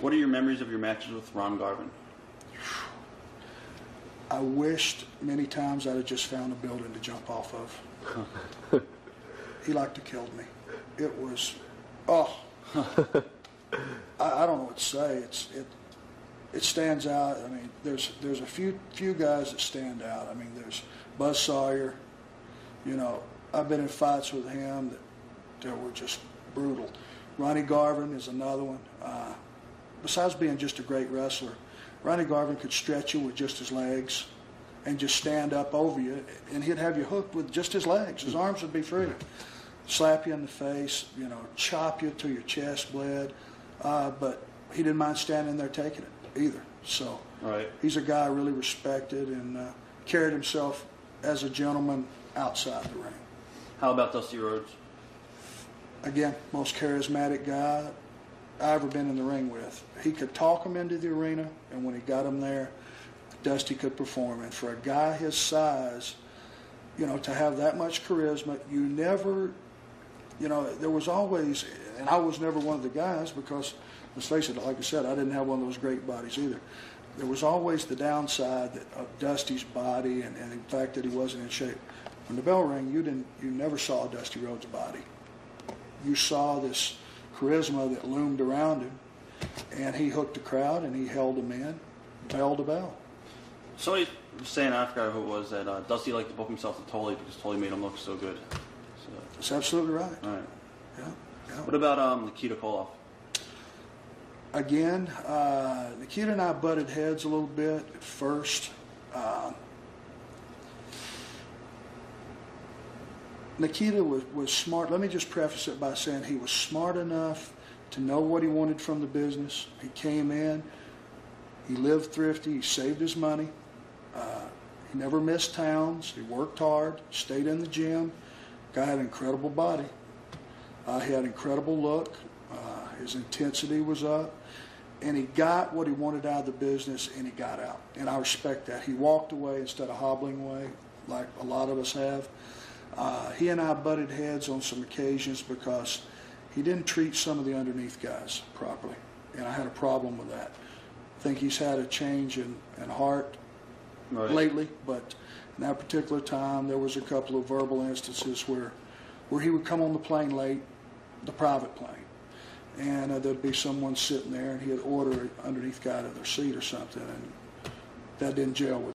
What are your memories of your matches with Ron Garvin? I wished many times I'd have just found a building to jump off of. he liked to kill me. It was, oh, I, I don't know what to say. It's it it stands out. I mean, there's there's a few few guys that stand out. I mean, there's Buzz Sawyer. You know, I've been in fights with him that that were just brutal. Ronnie Garvin is another one. Uh, besides being just a great wrestler, Ronnie Garvin could stretch you with just his legs and just stand up over you, and he'd have you hooked with just his legs. His arms would be free. To slap you in the face, you know, chop you till your chest bled. Uh, but he didn't mind standing there taking it either. So Right. he's a guy I really respected and uh, carried himself as a gentleman outside the ring. How about Dusty Rhodes? Again, most charismatic guy I ever been in the ring with. He could talk him into the arena, and when he got him there, Dusty could perform. And for a guy his size, you know, to have that much charisma, you never, you know, there was always, and I was never one of the guys because, let's face it, like I said, I didn't have one of those great bodies either. There was always the downside that, of Dusty's body and, and the fact that he wasn't in shape. When the bell rang, you didn't, you never saw Dusty Rhodes' body you saw this charisma that loomed around him, and he hooked the crowd and he held them in, bell to bell. Somebody was saying, I forgot who it was, that uh, Dusty liked to book himself to Tully because Tully made him look so good. So, That's absolutely right. all right. Yeah, yeah. What about um, Nikita Koloff? Again, uh, Nikita and I butted heads a little bit at first. Um, Nikita was, was smart. Let me just preface it by saying he was smart enough to know what he wanted from the business. He came in, he lived thrifty, he saved his money, uh, he never missed towns, he worked hard, stayed in the gym. Guy had an incredible body. Uh, he had incredible look. Uh, his intensity was up. And he got what he wanted out of the business and he got out. And I respect that. He walked away instead of hobbling away like a lot of us have. Uh, he and I butted heads on some occasions because he didn't treat some of the underneath guys properly. And I had a problem with that. I think he's had a change in, in heart Right. lately, but in that particular time, there was a couple of verbal instances where, where he would come on the plane late, the private plane, and uh, there'd be someone sitting there, and he'd order an underneath guy to their seat or something, and that didn't gel with